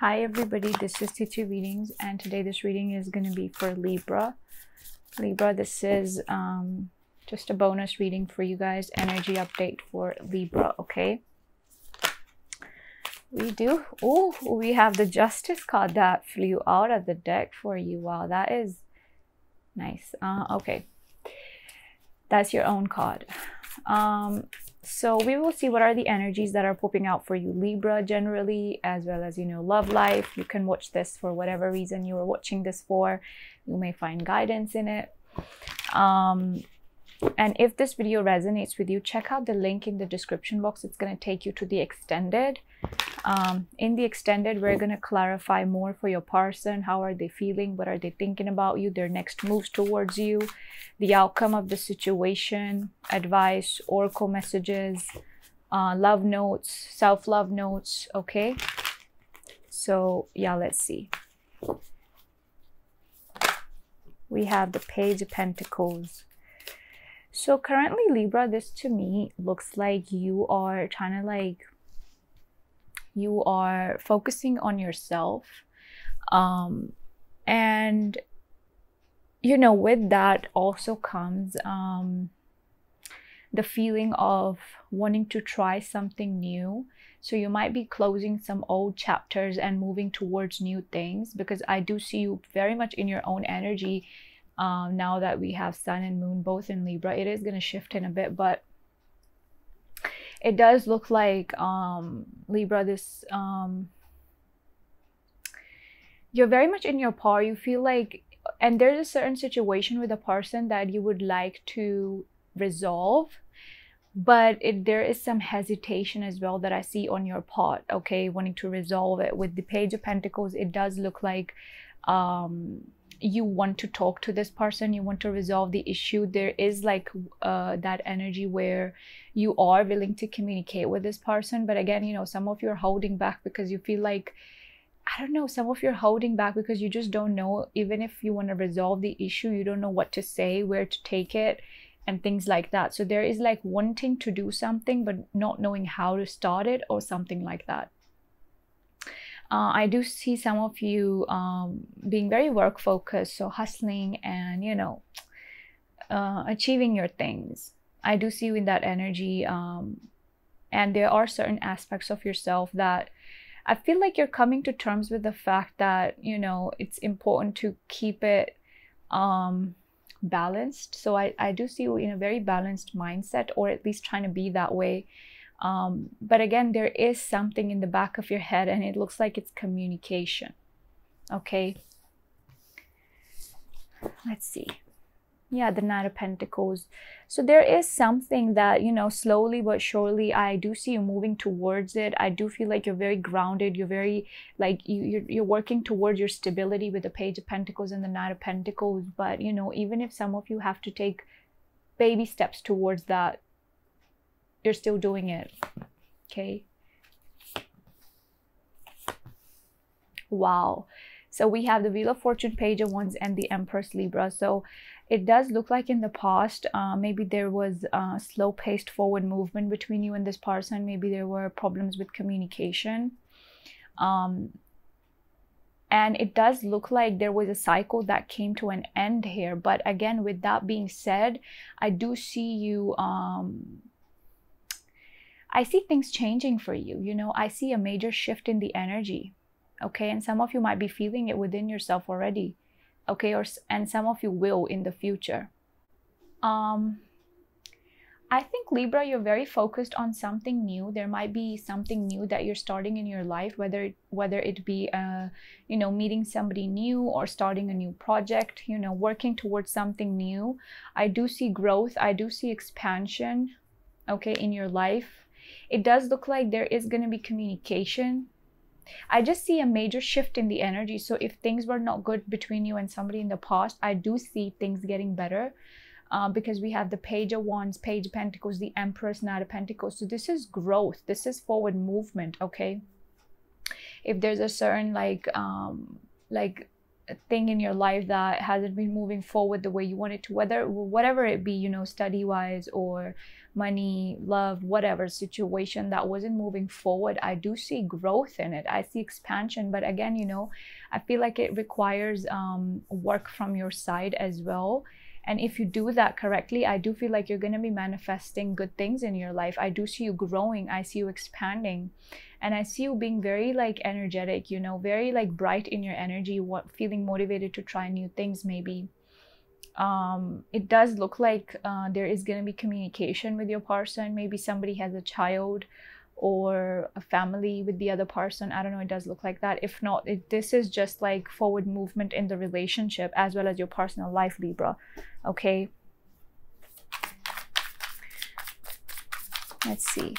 Hi everybody, this is 33 Readings and today this reading is going to be for Libra. Libra, this is um, just a bonus reading for you guys. Energy update for Libra, okay? We do. Oh, we have the Justice card that flew out of the deck for you. Wow, that is nice. Uh, okay. That's your own card. Um, so we will see what are the energies that are popping out for you libra generally as well as you know love life. You can watch this for whatever reason you are watching this for. You may find guidance in it. Um and if this video resonates with you check out the link in the description box. It's going to take you to the extended um, in the extended we're going to clarify more for your person. How are they feeling? What are they thinking about you? Their next moves towards you? The outcome of the situation advice oracle messages uh, love notes self-love notes okay? So yeah let's see. We have the page of pentacles. So currently libra this to me looks like you are trying to like you are focusing on yourself um, and you know with that also comes um, the feeling of wanting to try something new. So you might be closing some old chapters and moving towards new things because i do see you very much in your own energy um, now that we have sun and moon both in libra. It is going to shift in a bit but it does look like um, Libra, this um, you're very much in your power. You feel like, and there's a certain situation with a person that you would like to resolve, but it, there is some hesitation as well that I see on your part. Okay, wanting to resolve it with the Page of Pentacles, it does look like um, you want to talk to this person you want to resolve the issue there is like uh, that energy where you are willing to communicate with this person. But again you know some of you are holding back because you feel like i don't know some of you are holding back because you just don't know. Even if you want to resolve the issue you don't know what to say where to take it and things like that. So there is like wanting to do something but not knowing how to start it or something like that uh, I do see some of you um, being very work focused, so hustling and you know, uh, achieving your things. I do see you in that energy, um, and there are certain aspects of yourself that I feel like you're coming to terms with the fact that you know it's important to keep it um, balanced. So I, I do see you in a very balanced mindset, or at least trying to be that way um, but again, there is something in the back of your head, and it looks like it's communication. Okay. Let's see. Yeah, the Knight of Pentacles. So there is something that, you know, slowly but surely, I do see you moving towards it. I do feel like you're very grounded. You're very, like, you, you're, you're working towards your stability with the Page of Pentacles and the Knight of Pentacles. But, you know, even if some of you have to take baby steps towards that, you're still doing it. Okay. Wow. So we have the Wheel of Fortune Page of Wands and the Empress Libra. So it does look like in the past, uh, maybe there was a slow-paced forward movement between you and this person. Maybe there were problems with communication. Um, and it does look like there was a cycle that came to an end here. But again, with that being said, I do see you um, I see things changing for you. You know, I see a major shift in the energy. Okay. And some of you might be feeling it within yourself already. Okay. Or, and some of you will in the future. Um, I think Libra, you're very focused on something new. There might be something new that you're starting in your life, whether it, whether it be, uh, you know, meeting somebody new or starting a new project. You know, working towards something new. I do see growth. I do see expansion. Okay, in your life it does look like there is going to be communication. I just see a major shift in the energy. So if things were not good between you and somebody in the past, I do see things getting better. Uh, because we have the page of wands page of pentacles the empress knight of pentacles so this is growth this is forward movement okay if there's a certain like um like thing in your life that hasn't been moving forward the way you want it to whether whatever it be you know study wise or money love whatever situation that wasn't moving forward i do see growth in it. I see expansion. But again you know i feel like it requires um, work from your side as well and if you do that correctly, I do feel like you're going to be manifesting good things in your life. I do see you growing, I see you expanding. And I see you being very like energetic, you know, very like bright in your energy, what feeling motivated to try new things maybe. Um, it does look like uh, there is going to be communication with your person. Maybe somebody has a child or a family with the other person. I don't know, it does look like that. If not, it, this is just like forward movement in the relationship as well as your personal life, Libra. Okay. Let's see.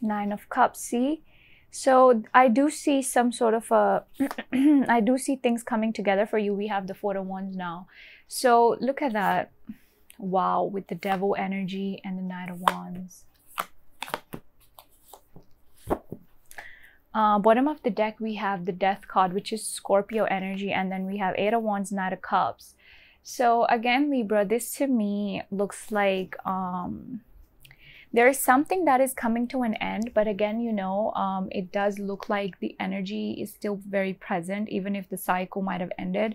Nine of Cups. See? So I do see some sort of a, I do see things coming together for you. We have the Four of Wands now. So look at that Wow, with the devil energy and the knight of wands. Uh, bottom of the deck, we have the death card, which is Scorpio energy. And then we have eight of wands, knight of cups. So again, Libra, this to me looks like um, there is something that is coming to an end but again you know um, it does look like the energy is still very present even if the cycle might have ended.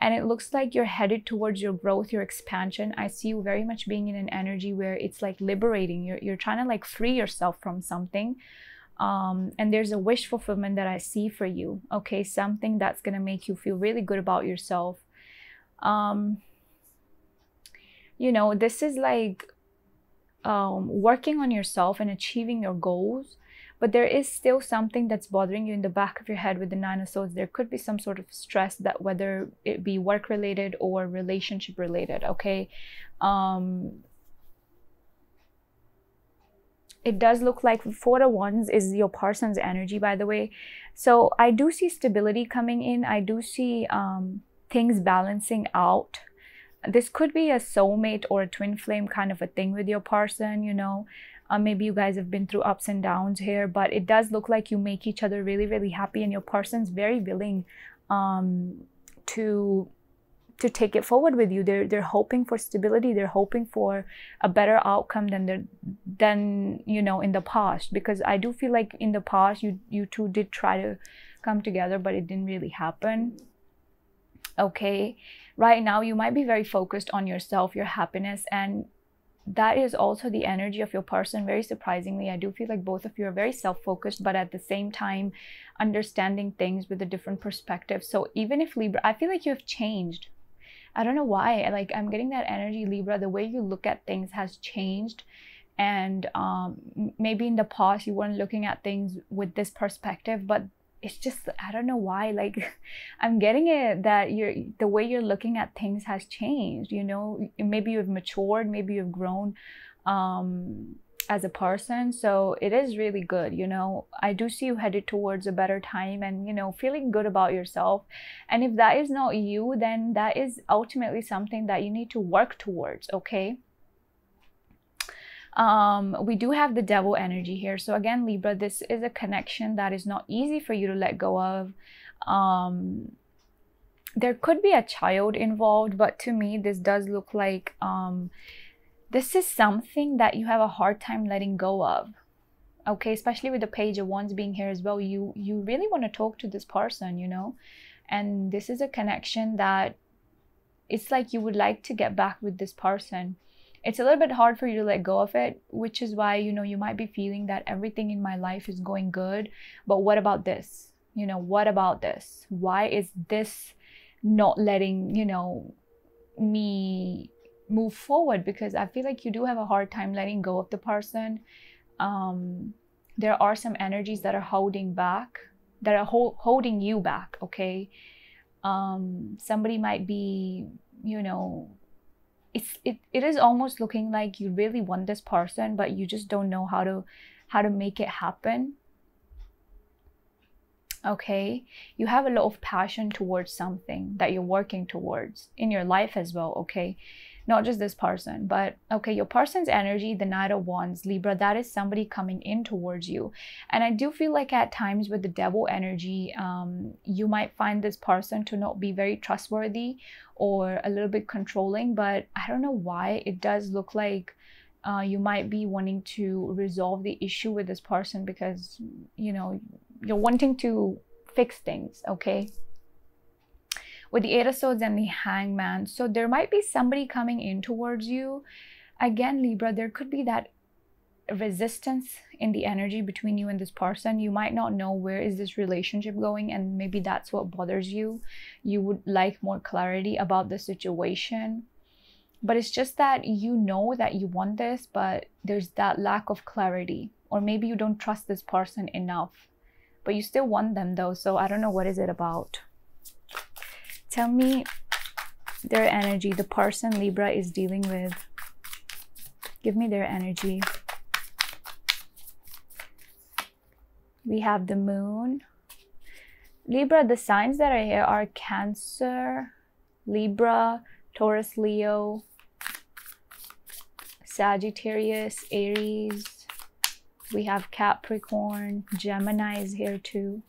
And it looks like you're headed towards your growth your expansion. I see you very much being in an energy where it's like liberating. You're, you're trying to like free yourself from something. Um, and there's a wish fulfillment that i see for you okay? Something that's going to make you feel really good about yourself. Um, you know this is like um, working on yourself and achieving your goals but there is still something that's bothering you in the back of your head with the nine of swords. There could be some sort of stress that whether it be work related or relationship related okay? Um it does look like four of wands is your person's energy by the way. So i do see stability coming in. I do see um things balancing out this could be a soulmate or a twin flame kind of a thing with your person you know? Uh, maybe you guys have been through ups and downs here but it does look like you make each other really really happy and your person's very willing um, to to take it forward with you. They're they're hoping for stability. They're hoping for a better outcome than than you know in the past. Because i do feel like in the past you you two did try to come together but it didn't really happen. Okay right now you might be very focused on yourself your happiness and that is also the energy of your person. Very surprisingly i do feel like both of you are very self-focused but at the same time understanding things with a different perspective. So even if libra i feel like you have changed. I don't know why like i'm getting that energy libra. The way you look at things has changed and um, maybe in the past you weren't looking at things with this perspective but it's just i don't know why like i'm getting it that you're the way you're looking at things has changed you know? Maybe you've matured maybe you've grown um as a person so it is really good you know? I do see you headed towards a better time and you know feeling good about yourself and if that is not you then that is ultimately something that you need to work towards okay um, we do have the devil energy here. So again, Libra, this is a connection that is not easy for you to let go of. Um, there could be a child involved, but to me, this does look like um, this is something that you have a hard time letting go of. Okay, especially with the page of wands being here as well, you you really want to talk to this person, you know, and this is a connection that it's like you would like to get back with this person it's a little bit hard for you to let go of it, which is why, you know, you might be feeling that everything in my life is going good, but what about this? You know, what about this? Why is this not letting, you know, me move forward? Because I feel like you do have a hard time letting go of the person. Um, there are some energies that are holding back, that are ho- holding you back, okay? Um, somebody might be, you know, it's it, it is almost looking like you really want this person but you just don't know how to how to make it happen. Okay? You have a lot of passion towards something that you're working towards in your life as well okay not just this person but okay your person's energy the knight of wands libra that is somebody coming in towards you. And i do feel like at times with the devil energy um, you might find this person to not be very trustworthy or a little bit controlling but i don't know why. It does look like uh, you might be wanting to resolve the issue with this person because you know you're wanting to fix things okay with the eight of swords and the hangman. So there might be somebody coming in towards you. Again libra there could be that resistance in the energy between you and this person. You might not know where is this relationship going and maybe that's what bothers you. You would like more clarity about the situation. But it's just that you know that you want this but there's that lack of clarity. Or maybe you don't trust this person enough but you still want them though. So i don't know what is it about tell me their energy the person libra is dealing with. Give me their energy. We have the moon. Libra the signs that are here are cancer libra taurus leo sagittarius aries. We have capricorn. Gemini is here too.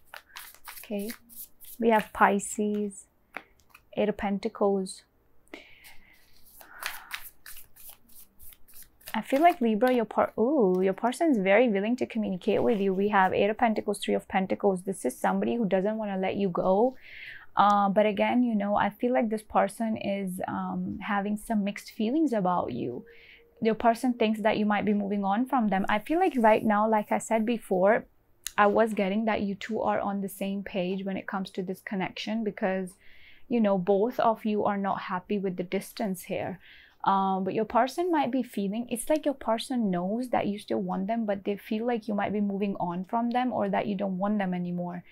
Okay. We have pisces eight of pentacles I feel like Libra, your part, ooh, your person is very willing to communicate with you. We have Eight of Pentacles, Three of Pentacles. This is somebody who doesn't want to let you go. Uh, but again, you know, I feel like this person is um, having some mixed feelings about you. Your person thinks that you might be moving on from them. I feel like right now, like I said before, I was getting that you two are on the same page when it comes to this connection because, you know, both of you are not happy with the distance here. Um, but your person might be feeling it's like your person knows that you still want them but they feel like you might be moving on from them or that you don't want them anymore.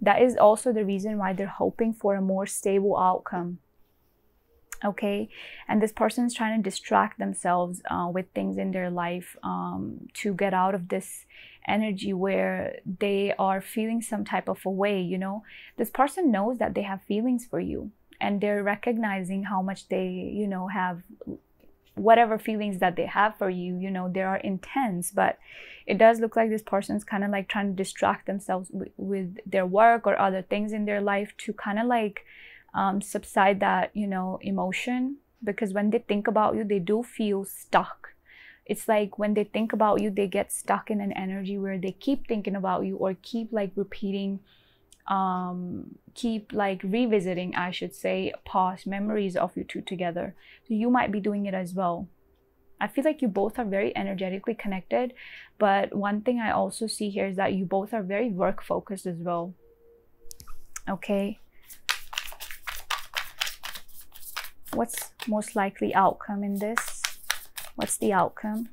That is also the reason why they're hoping for a more stable outcome okay? And this person is trying to distract themselves uh, with things in their life um, to get out of this energy where they are feeling some type of a way you know? This person knows that they have feelings for you and they're recognizing how much they you know have whatever feelings that they have for you you know they are intense but it does look like this person's kind of like trying to distract themselves with, with, their work or other things in their life to kind of like um, subside that you know emotion because when they think about you they do feel stuck it's like when they think about you they get stuck in an energy where they keep thinking about you or keep like repeating um, keep like revisiting, I should say, past memories of you two together. So you might be doing it as well. I feel like you both are very energetically connected, but one thing I also see here is that you both are very work focused as well. Okay. What's most likely outcome in this? What's the outcome?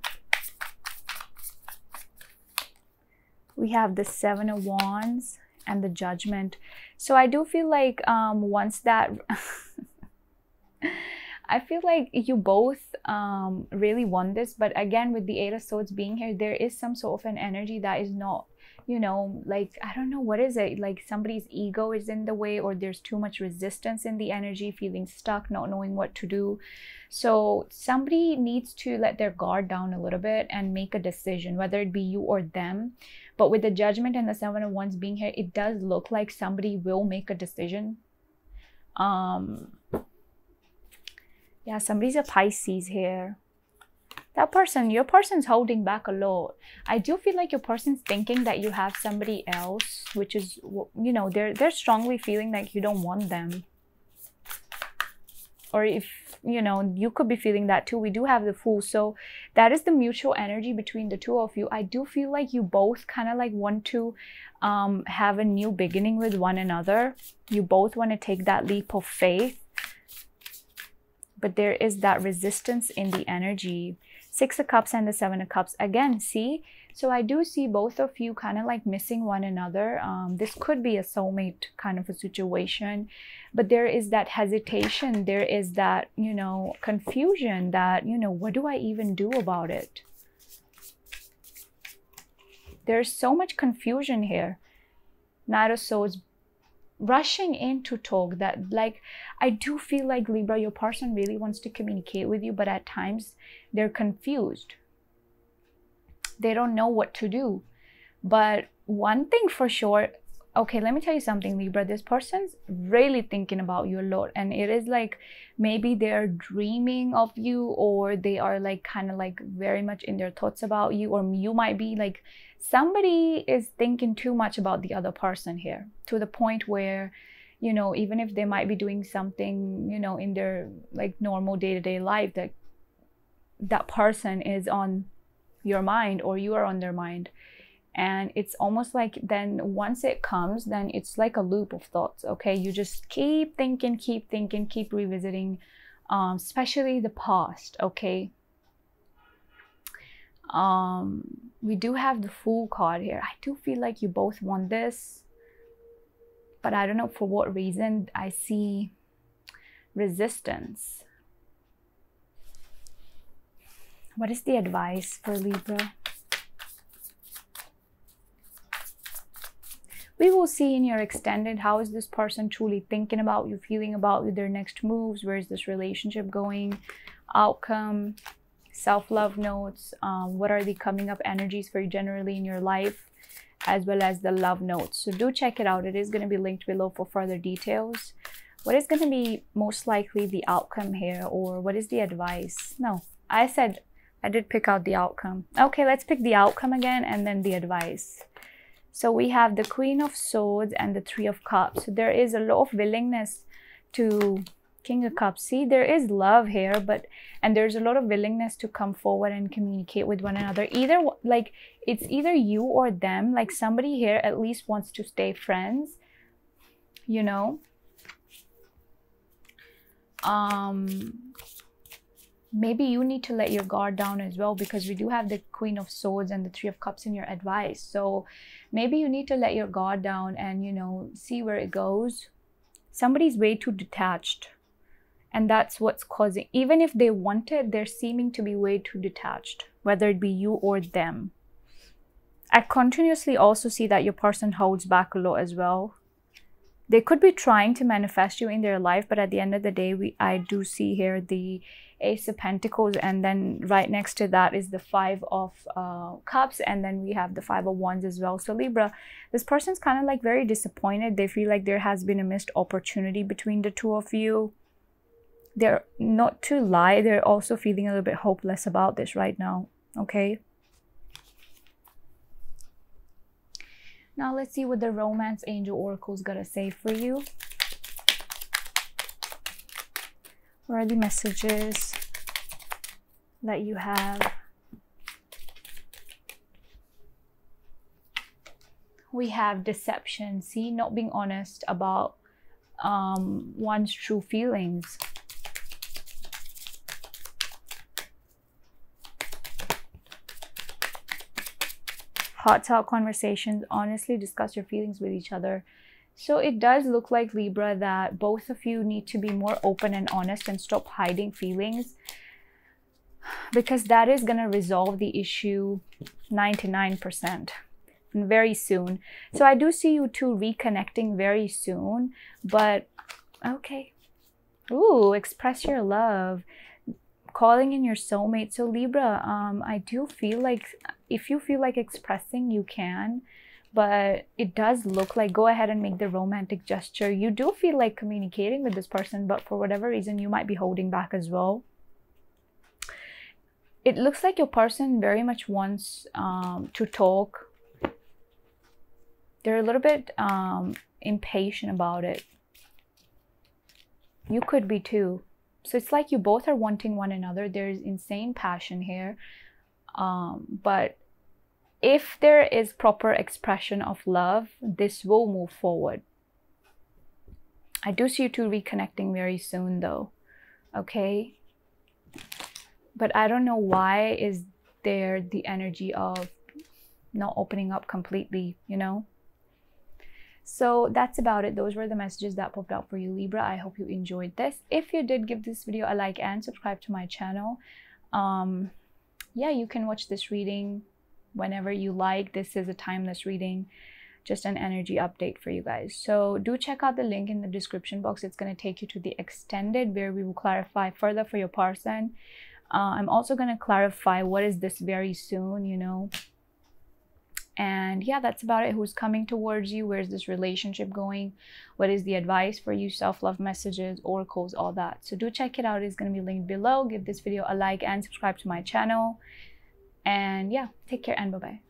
We have the Seven of Wands and the judgment so i do feel like um once that i feel like you both um really won this but again with the eight of swords being here there is some sort of an energy that is not you know like i don't know what is it? Like somebody's ego is in the way or there's too much resistance in the energy feeling stuck not knowing what to do. So somebody needs to let their guard down a little bit and make a decision whether it be you or them. But with the judgment and the seven of wands being here it does look like somebody will make a decision. Um yeah somebody's a pisces here that person, your person's holding back a lot. I do feel like your person's thinking that you have somebody else, which is, you know, they're they're strongly feeling like you don't want them. Or if, you know, you could be feeling that too. We do have the fool. So that is the mutual energy between the two of you. I do feel like you both kind of like want to um, have a new beginning with one another. You both want to take that leap of faith. But there is that resistance in the energy Six of Cups and the Seven of Cups. Again, see? So I do see both of you kind of like missing one another. Um, this could be a soulmate kind of a situation. But there is that hesitation. There is that, you know, confusion that, you know, what do I even do about it? There's so much confusion here. Knight of Swords rushing in to talk that like I do feel like Libra, your person really wants to communicate with you, but at times they're confused. They don't know what to do. But one thing for sure, okay, let me tell you something, Libra. This person's really thinking about you a lot. And it is like maybe they're dreaming of you, or they are like kind of like very much in their thoughts about you, or you might be like somebody is thinking too much about the other person here to the point where you know even if they might be doing something you know in their like normal day-to-day life that that person is on your mind or you are on their mind and it's almost like then once it comes then it's like a loop of thoughts okay? You just keep thinking keep thinking keep revisiting um, especially the past okay? Um we do have the Fool card here. I do feel like you both want this but i don't know for what reason i see resistance. What is the advice for libra we will see in your extended how is this person truly thinking about you feeling about their next moves where is this relationship going outcome self-love notes um, what are the coming up energies for you generally in your life as well as the love notes. So do check it out. It is going to be linked below for further details. What is going to be most likely the outcome here or what is the advice? No i said i did pick out the outcome. Okay let's pick the outcome again and then the advice so we have the Queen of Swords and the Three of Cups. So there is a lot of willingness to King of Cups. See, there is love here, but and there's a lot of willingness to come forward and communicate with one another. Either like it's either you or them. Like somebody here at least wants to stay friends. You know. Um maybe you need to let your guard down as well because we do have the queen of swords and the three of cups in your advice. So maybe you need to let your guard down and you know see where it goes. Somebody's way too detached. And that's what's causing even if they want it they're seeming to be way too detached whether it be you or them. I continuously also see that your person holds back a lot as well. They could be trying to manifest you in their life but at the end of the day we i do see here the ace of pentacles and then right next to that is the five of uh, cups and then we have the five of wands as well. So libra this person's kind of like very disappointed. They feel like there has been a missed opportunity between the two of you. They're not to lie they're also feeling a little bit hopeless about this right now okay? Now let's see what the romance angel oracle's gonna say for you. What are the messages that you have. We have deception see not being honest about um, one's true feelings. Heart to conversations honestly discuss your feelings with each other. So it does look like Libra that both of you need to be more open and honest and stop hiding feelings because that is going to resolve the issue 99% very soon. So I do see you two reconnecting very soon, but okay. Ooh, express your love. Calling in your soulmate. So Libra, um, I do feel like if you feel like expressing, you can but it does look like go ahead and make the romantic gesture. You do feel like communicating with this person, but for whatever reason, you might be holding back as well. It looks like your person very much wants um, to talk. They're a little bit um, impatient about it. You could be too. So it's like you both are wanting one another. There's insane passion here. Um, but if there is proper expression of love, this will move forward. I do see you two reconnecting very soon though. Okay. But I don't know why is there the energy of not opening up completely, you know? So that's about it. Those were the messages that popped out for you, Libra. I hope you enjoyed this. If you did, give this video a like and subscribe to my channel. Um, yeah, you can watch this reading whenever you like. This is a timeless reading. just an energy update for you guys. So do check out the link in the description box. It's going to take you to the extended where we will clarify further for your person. Uh, I'm also going to clarify what is this very soon, you know. And yeah, that's about it. Who's coming towards you? Where's this relationship going? What is the advice for you? Self love messages, oracles, all that. So do check it out. It's going to be linked below. Give this video a like and subscribe to my channel. And yeah, take care and bye bye.